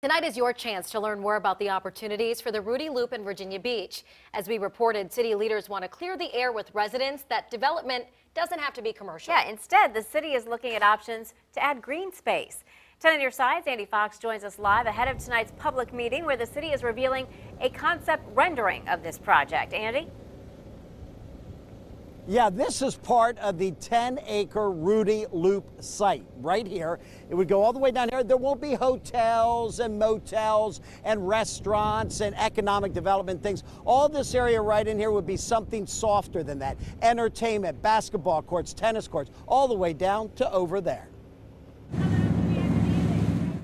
Tonight is your chance to learn more about the opportunities for the Rudee Loop in Virginia Beach. As we reported, city leaders want to clear the air with residents that development doesn't have to be commercial. Yeah, instead, the city is looking at options to add green space. 10 on your sides, Andy Fox joins us live ahead of tonight's public meeting where the city is revealing a concept rendering of this project. Andy? Yeah, this is part of the 10 acre Rudee Loop site right here. It would go all the way down here. There won't be hotels and motels and restaurants and economic development things. All this area right in here would be something softer than that. Entertainment, basketball courts, tennis courts, all the way down to over there.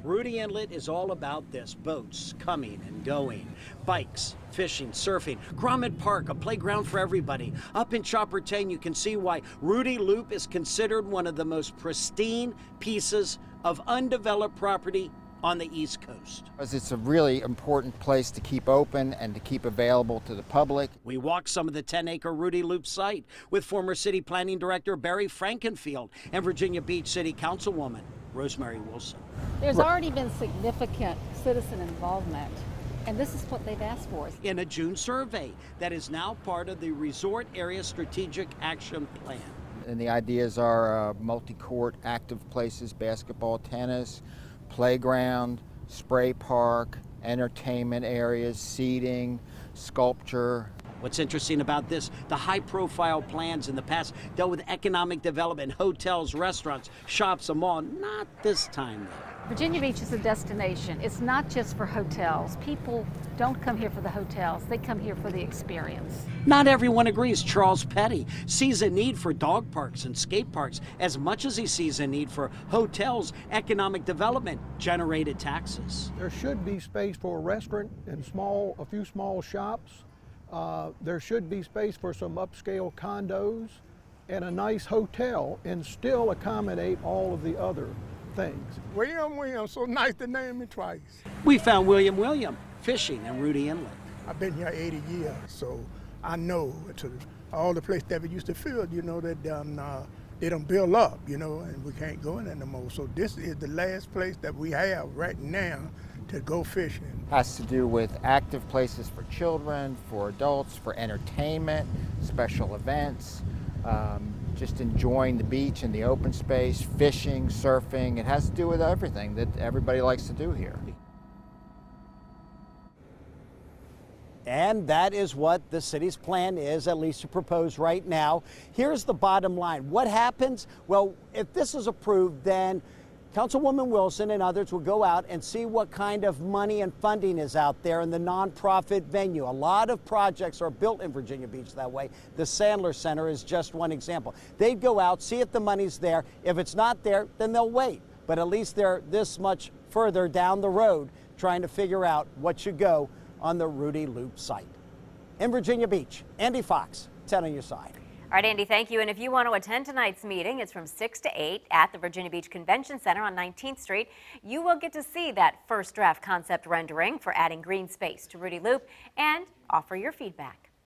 Rudee Inlet is all about this boats coming and going, bikes, fishing, surfing. Grommet Park, a playground for everybody. Up in Chopperton, you can see why Rudee Loop is considered one of the most pristine pieces of undeveloped property on the East Coast. It's a really important place to keep open and to keep available to the public. We walked some of the 10 acre Rudee Loop site with former City Planning Director Barry Frankenfield and Virginia Beach City Councilwoman Rosemary Wilson. There's already been significant citizen involvement, and this is what they've asked for. In a June survey that is now part of the Resort Area Strategic Action Plan. And the ideas are uh, multi-court active places, basketball, tennis, playground, spray park, entertainment areas, seating, sculpture, What's interesting about this, the high profile plans in the past dealt with economic development, hotels, restaurants, shops, a mall. Not this time, though. Virginia Beach is a destination. It's not just for hotels. People don't come here for the hotels, they come here for the experience. Not everyone agrees. Charles Petty sees a need for dog parks and skate parks as much as he sees a need for hotels, economic development, generated taxes. There should be space for a restaurant and small, a few small shops uh, there should be space for some upscale condos and a nice hotel and still accommodate all of the other things. William William, so nice to name me twice. We found William William fishing in Rudee Inlet. I've been here 80 years, so I know to all the places that we used to fill, you know, that um, uh, they don't build up, you know, and we can't go in anymore. So this is the last place that we have right now to go fishing. Has to do with active places for children, for adults, for entertainment, special events, um, just enjoying the beach and the open space, fishing, surfing. It has to do with everything that everybody likes to do here. And that is what the city's plan is, at least to propose right now. Here's the bottom line. What happens? Well, if this is approved, then Councilwoman Wilson and others will go out and see what kind of money and funding is out there in the nonprofit venue. A lot of projects are built in Virginia Beach that way. The Sandler Center is just one example. They'd go out, see if the money's there. If it's not there, then they'll wait. But at least they're this much further down the road trying to figure out what should go on the Rudee Loop site. In Virginia Beach, Andy Fox, 10 on your side. All right, Andy, thank you. And if you want to attend tonight's meeting, it's from 6 to 8 at the Virginia Beach Convention Center on 19th Street. You will get to see that first draft concept rendering for adding green space to Rudee Loop and offer your feedback.